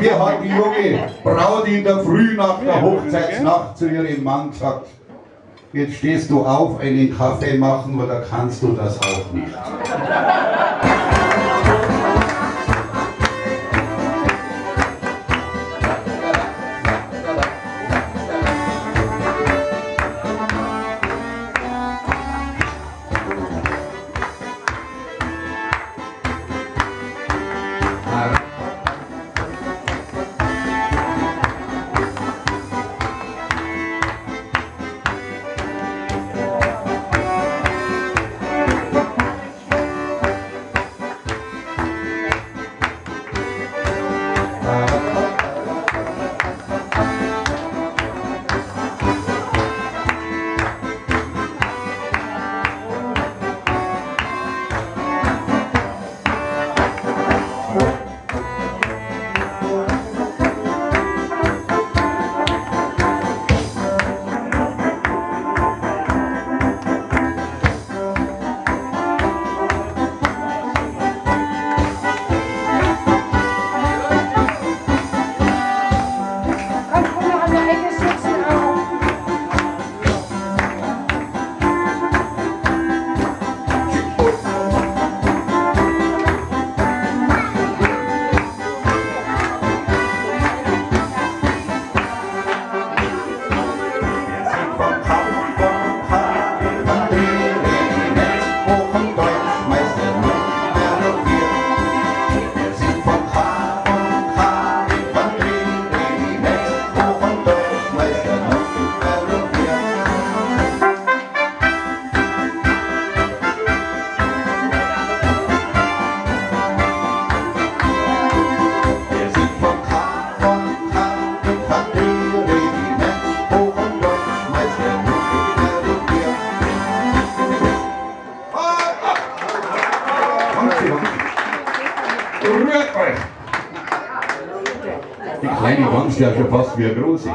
wie hat die junge Braut in der Früh nach der Hochzeitsnacht zu ihrem Mann gesagt, jetzt stehst du auf, einen Kaffee machen oder kannst du das auch nicht? Bye. Die kleine Wand ist ja schon fast wie eine große.